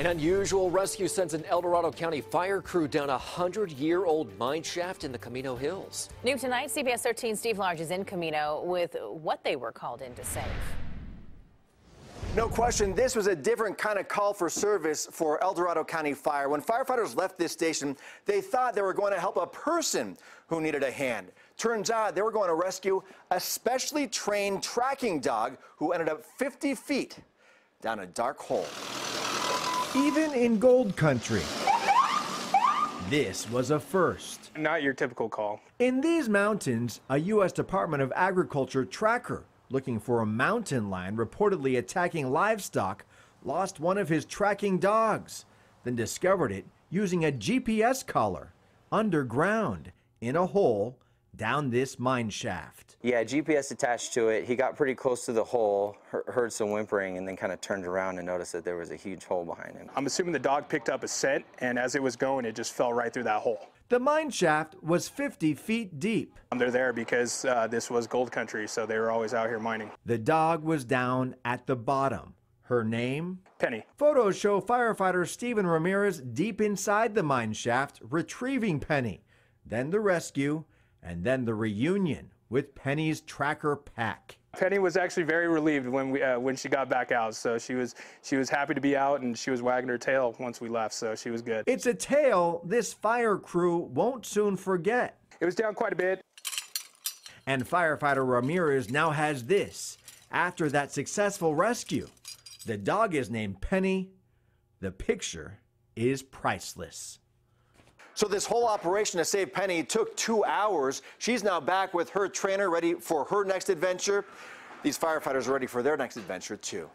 An unusual rescue sends an El Dorado County fire crew down a 100-year-old mine shaft in the Camino Hills. New tonight, CBS 13 Steve Large is in Camino with what they were called in to save. No question, this was a different kind of call for service for El Dorado County Fire. When firefighters left this station, they thought they were going to help a person who needed a hand. Turns out they were going to rescue a specially trained tracking dog who ended up 50 feet down a dark hole even in gold country. This was a first. Not your typical call. In these mountains, a U.S. Department of Agriculture tracker looking for a mountain lion reportedly attacking livestock lost one of his tracking dogs, then discovered it using a GPS collar underground in a hole down this mine shaft. Yeah, GPS attached to it. He got pretty close to the hole, heard some whimpering, and then kind of turned around and noticed that there was a huge hole behind him. I'm assuming the dog picked up a scent, and as it was going, it just fell right through that hole. The mine shaft was 50 feet deep. They're there because uh, this was gold country, so they were always out here mining. The dog was down at the bottom. Her name? Penny. Photos show firefighter Stephen Ramirez deep inside the mine shaft retrieving Penny. Then the rescue, and then the reunion with Penny's tracker pack. Penny was actually very relieved when we uh, when she got back out. So she was she was happy to be out, and she was wagging her tail once we left. So she was good. It's a tale this fire crew won't soon forget. It was down quite a bit. And firefighter Ramirez now has this after that successful rescue. The dog is named Penny. The picture is priceless. So this whole operation to save Penny took two hours. She's now back with her trainer ready for her next adventure. These firefighters are ready for their next adventure too.